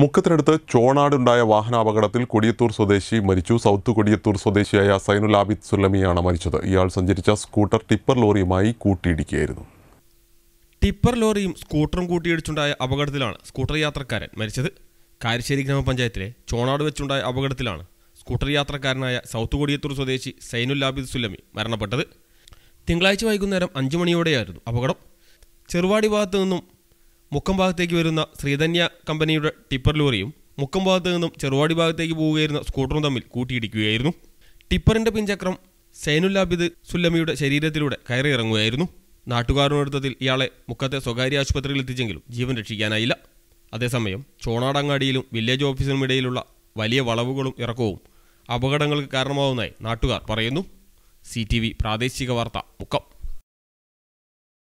മുക്കത്തിനടുത്ത് ചോണാടുണ്ടായ വാഹനാപകടത്തിൽ കൊടിയത്തൂർ സ്വദേശി മരിച്ചു. സൗത്ത് കൊടിയത്തൂർ സ്വദേശിയായ സൈനുൽ ആബിദ് സുല്ലമിയാണ് മരിച്ചത്. ഇയാൾ സഞ്ചരിച്ച സ്കൂട്ടർ ടിപ്പർ ലോറിയുമായി കൂട്ടിയിടിക്കുകയായിരുന്നു. ടിപ്പർ ലോറിയും സ്കൂട്ടറും കൂട്ടിയിടിച്ചുണ്ടായ അപകടത്തിലാണ് സ്കൂട്ടർ യാത്രക്കാരൻ മരിച്ചത്. കാരശ്ശേരി ഗ്രാമപഞ്ചായത്തിലെ ചോണാട് വെച്ചുണ്ടായ അപകടത്തിലാണ് സ്കൂട്ടർ യാത്രക്കാരനായ സൗത്ത് കൊടിയത്തൂർ സ്വദേശി സൈനുൽ ആബിദ് സുല്ലമി മരണപ്പെട്ടത്. തിങ്കളാഴ്ച വൈകുന്നേരം അഞ്ചു മണിയോടെയായിരുന്നു അപകടം. ചെറുവാടി ഭാഗത്തു നിന്നും മുക്കം ഭാഗത്തേക്ക് വരുന്ന ശ്രീധന്യ കമ്പനിയുടെ ടിപ്പർ ലോറിയും മുക്കം ഭാഗത്തു നിന്നും ചെറുവാടി ഭാഗത്തേക്ക് പോവുകയായിരുന്ന സ്കൂട്ടറും തമ്മിൽ കൂട്ടിയിടിക്കുകയായിരുന്നു. ടിപ്പറിന്റെ പിൻചക്രം സൈനുല്ലാബിദ് സുല്ലമിയുടെ ശരീരത്തിലൂടെ കയറിയിറങ്ങുകയായിരുന്നു നാട്ടുകാരനടുത്തതിൽ ഇയാളെ മുക്കത്തെ സ്വകാര്യ ആശുപത്രിയിൽ എത്തിച്ചെങ്കിലും ജീവൻ രക്ഷിക്കാനായില്ല. അതേസമയം ചോണാടങ്ങാടിയിലും വില്ലേജ് ഓഫീസിനും ഇടയിലുള്ള വലിയ വളവുകളും ഇറക്കവും അപകടങ്ങൾക്ക് കാരണമാവുന്നതായി നാട്ടുകാർ പറയുന്നു. സി പ്രാദേശിക വാർത്ത മുക്കം.